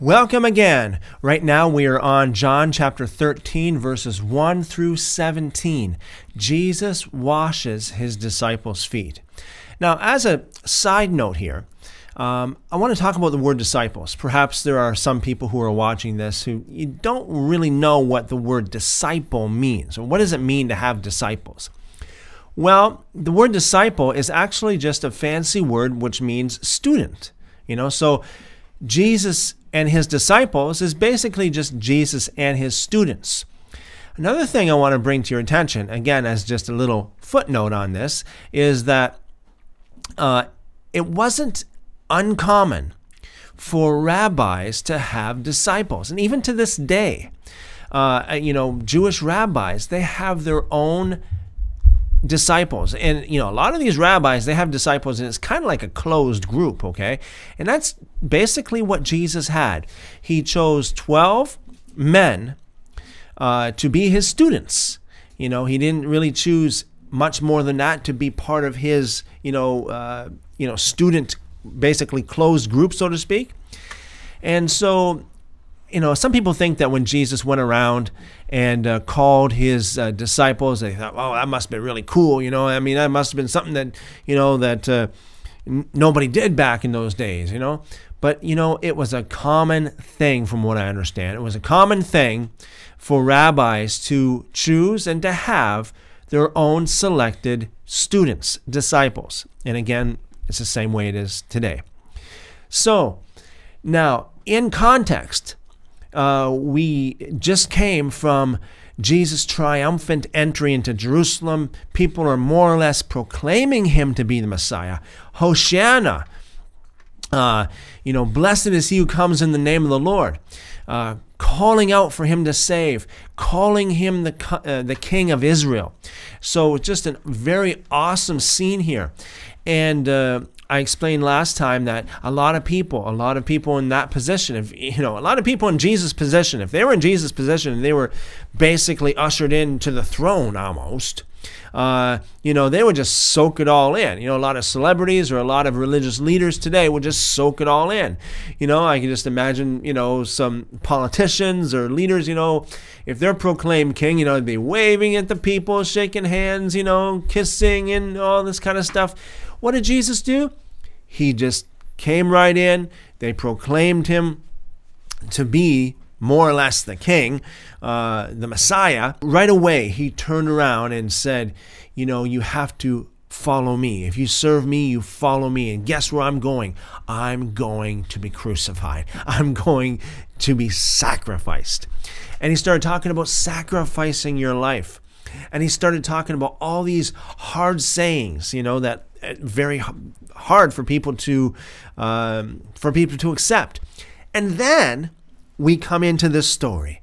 Welcome again. Right now we are on John chapter 13, verses 1 through 17. Jesus washes his disciples' feet. Now, as a side note here, um, I want to talk about the word disciples. Perhaps there are some people who are watching this who you don't really know what the word disciple means, or what does it mean to have disciples? Well, the word disciple is actually just a fancy word which means student. You know, so Jesus and his disciples is basically just Jesus and his students. Another thing I want to bring to your attention, again, as just a little footnote on this, is that uh, it wasn't uncommon for rabbis to have disciples. And even to this day, uh, you know, Jewish rabbis, they have their own disciples. And, you know, a lot of these rabbis, they have disciples, and it's kind of like a closed group, okay? And that's basically what Jesus had. He chose 12 men uh, to be his students. You know, he didn't really choose much more than that to be part of his, you know, uh, you know, student, basically closed group, so to speak. And so you know, some people think that when Jesus went around and uh, called his uh, disciples, they thought, "Oh, that must have been really cool." You know, I mean, that must have been something that you know that uh, n- nobody did back in those days. You know, but you know, it was a common thing, from what I understand. It was a common thing for rabbis to choose and to have their own selected students, disciples. And again, it's the same way it is today. So, now in context, uh, we just came from Jesus' triumphant entry into Jerusalem. People are more or less proclaiming him to be the Messiah. Hosanna. Uh, you know, blessed is he who comes in the name of the Lord. Uh, calling out for him to save, calling him the, uh, the king of Israel. So, it's just a very awesome scene here. And uh, I explained last time that a lot of people, a lot of people in that position, if you know, a lot of people in Jesus' position, if they were in Jesus' position and they were basically ushered into the throne almost, uh, you know, they would just soak it all in. You know, a lot of celebrities or a lot of religious leaders today would just soak it all in. You know, I can just imagine, you know, some politicians or leaders, you know, if they're proclaimed king, you know, they'd be waving at the people, shaking hands, you know, kissing and all this kind of stuff. What did Jesus do? He just came right in. They proclaimed him to be more or less the king, uh, the Messiah. Right away, he turned around and said, You know, you have to follow me. If you serve me, you follow me. And guess where I'm going? I'm going to be crucified. I'm going to be sacrificed. And he started talking about sacrificing your life. And he started talking about all these hard sayings, you know, that very hard for people to um, for people to accept. And then we come into this story.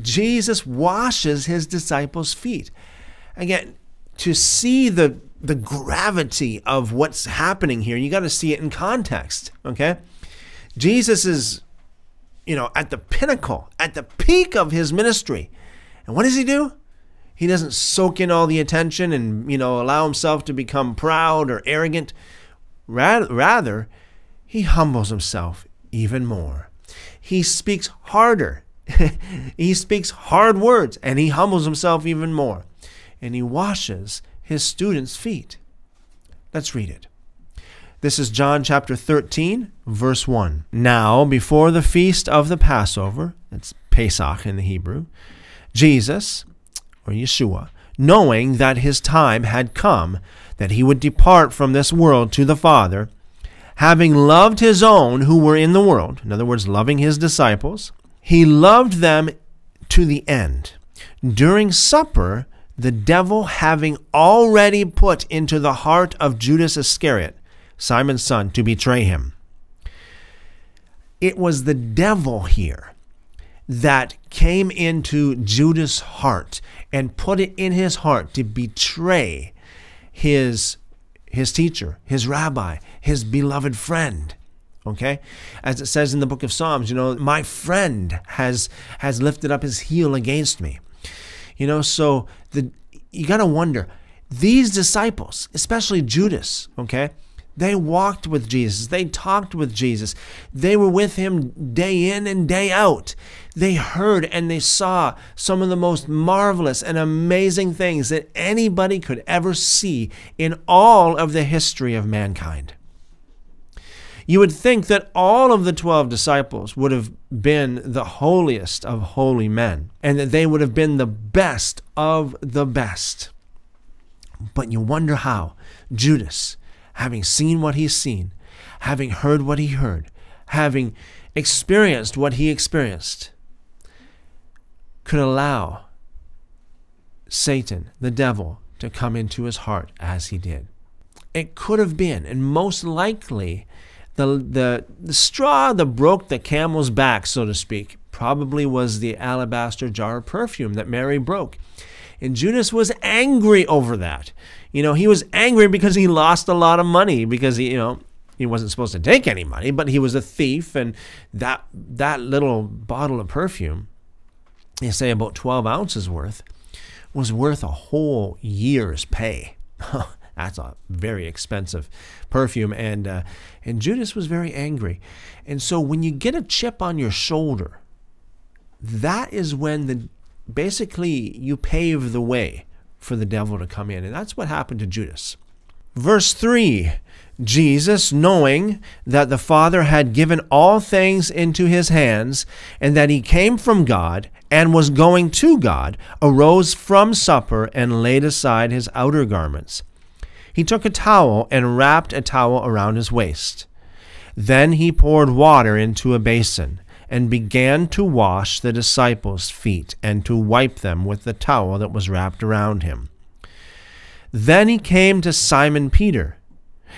Jesus washes his disciples' feet. Again, to see the the gravity of what's happening here, you got to see it in context. Okay, Jesus is, you know, at the pinnacle, at the peak of his ministry, and what does he do? He doesn't soak in all the attention and, you know, allow himself to become proud or arrogant. Rather, he humbles himself even more. He speaks harder. he speaks hard words and he humbles himself even more. And he washes his students' feet. Let's read it. This is John chapter 13, verse 1. Now, before the feast of the Passover, that's Pesach in the Hebrew, Jesus, or Yeshua, knowing that his time had come, that he would depart from this world to the Father, having loved his own who were in the world, in other words, loving his disciples, he loved them to the end. During supper, the devil having already put into the heart of Judas Iscariot, Simon's son, to betray him. It was the devil here that came into Judas' heart and put it in his heart to betray his his teacher, his rabbi, his beloved friend. Okay? As it says in the book of Psalms, you know, my friend has has lifted up his heel against me. You know, so the you got to wonder these disciples, especially Judas, okay? They walked with Jesus. They talked with Jesus. They were with him day in and day out. They heard and they saw some of the most marvelous and amazing things that anybody could ever see in all of the history of mankind. You would think that all of the 12 disciples would have been the holiest of holy men and that they would have been the best of the best. But you wonder how Judas, having seen what he's seen, having heard what he heard, having experienced what he experienced, could allow Satan, the devil, to come into his heart as he did. It could have been, and most likely, the, the, the straw that broke the camel's back, so to speak, probably was the alabaster jar of perfume that Mary broke. And Judas was angry over that. You know, he was angry because he lost a lot of money because he, you know, he wasn't supposed to take any money, but he was a thief and that that little bottle of perfume, they say about 12 ounces worth, was worth a whole year's pay. That's a very expensive perfume, and uh, and Judas was very angry, and so when you get a chip on your shoulder, that is when the basically you pave the way for the devil to come in. And that's what happened to Judas. Verse 3 Jesus, knowing that the Father had given all things into his hands, and that he came from God and was going to God, arose from supper and laid aside his outer garments. He took a towel and wrapped a towel around his waist. Then he poured water into a basin and began to wash the disciples' feet and to wipe them with the towel that was wrapped around him. Then he came to Simon Peter.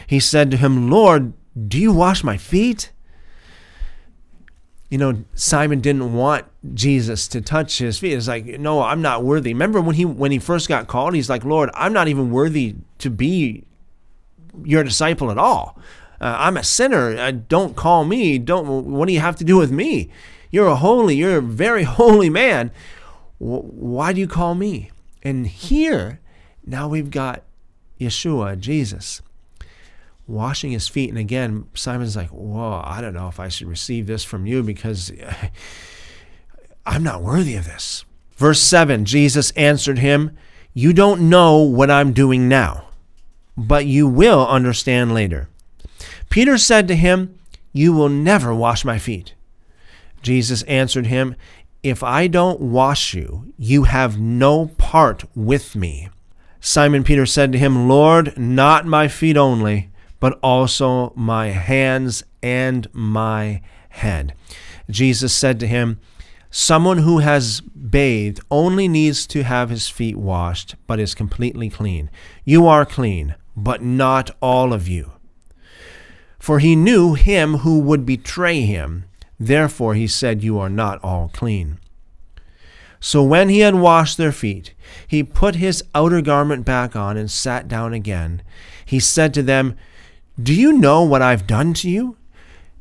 He said to him, Lord, do you wash my feet? You know, Simon didn't want Jesus to touch his feet. It's like, no, I'm not worthy. Remember when he when he first got called, he's like, Lord, I'm not even worthy to be your disciple at all. Uh, I'm a sinner. Uh, don't call me. Don't. What do you have to do with me? You're a holy. You're a very holy man. W- why do you call me? And here, now we've got Yeshua, Jesus, washing his feet. And again, Simon's like, "Whoa, I don't know if I should receive this from you because I'm not worthy of this." Verse seven. Jesus answered him, "You don't know what I'm doing now." but you will understand later. Peter said to him, You will never wash my feet. Jesus answered him, If I don't wash you, you have no part with me. Simon Peter said to him, Lord, not my feet only, but also my hands and my head. Jesus said to him, Someone who has bathed only needs to have his feet washed, but is completely clean. You are clean, but not all of you. For he knew him who would betray him. Therefore he said, You are not all clean. So when he had washed their feet, he put his outer garment back on and sat down again. He said to them, Do you know what I've done to you?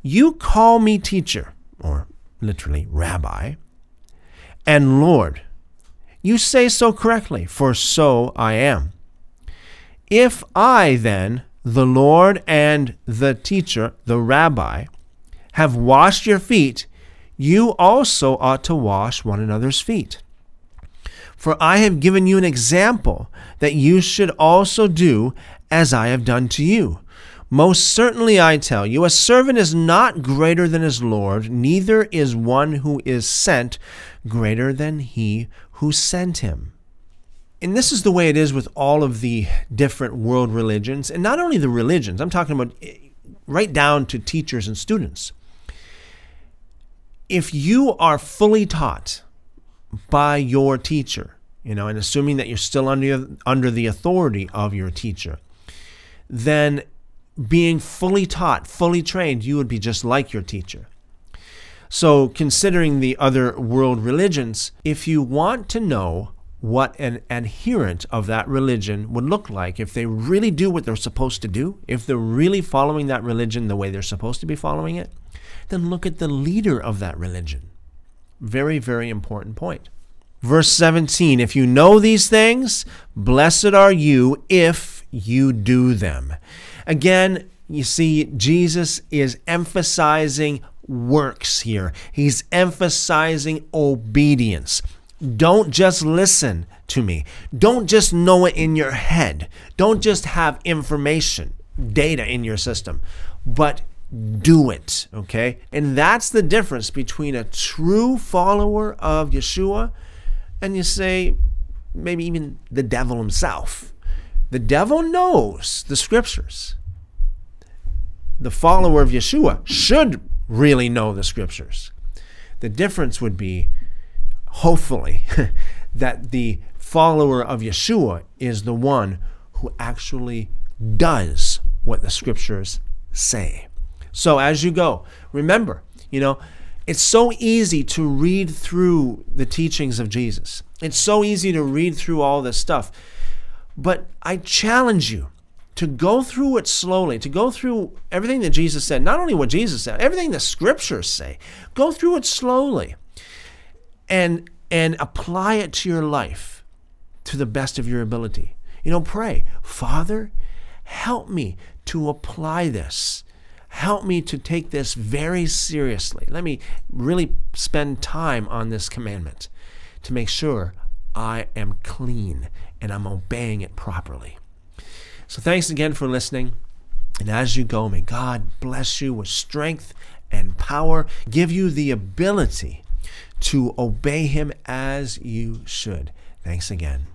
You call me teacher, or literally rabbi, and Lord. You say so correctly, for so I am. If I then, the Lord and the teacher, the rabbi, have washed your feet, you also ought to wash one another's feet. For I have given you an example that you should also do as I have done to you. Most certainly I tell you, a servant is not greater than his Lord, neither is one who is sent greater than he who sent him. And this is the way it is with all of the different world religions, and not only the religions, I'm talking about eh, right down to teachers and students. If you are fully taught by your teacher, you know, and assuming that you're still under under the authority of your teacher, then being fully taught, fully trained, you would be just like your teacher. So, considering the other world religions, if you want to know what an adherent of that religion would look like if they really do what they're supposed to do, if they're really following that religion the way they're supposed to be following it, then look at the leader of that religion. Very, very important point. Verse 17 If you know these things, blessed are you if you do them. Again, You see, Jesus is emphasizing works here, he's emphasizing obedience. Don't just listen to me. Don't just know it in your head. Don't just have information, data in your system, but do it. Okay? And that's the difference between a true follower of Yeshua and you say, maybe even the devil himself. The devil knows the scriptures. The follower of Yeshua should really know the scriptures. The difference would be, hopefully, that the follower of Yeshua is the one who actually does what the scriptures say. So as you go, remember, you know, it's so easy to read through the teachings of Jesus. It's so easy to read through all this stuff. But I challenge you to go through it slowly, to go through everything that Jesus said, not only what Jesus said, everything the scriptures say. Go through it slowly and and apply it to your life to the best of your ability. You know, pray, Father, help me to apply this help me to take this very seriously. Let me really spend time on this commandment to make sure I am clean and I'm obeying it properly. So, thanks again for listening. And as you go, may God bless you with strength and power, give you the ability to obey Him as you should. Thanks again.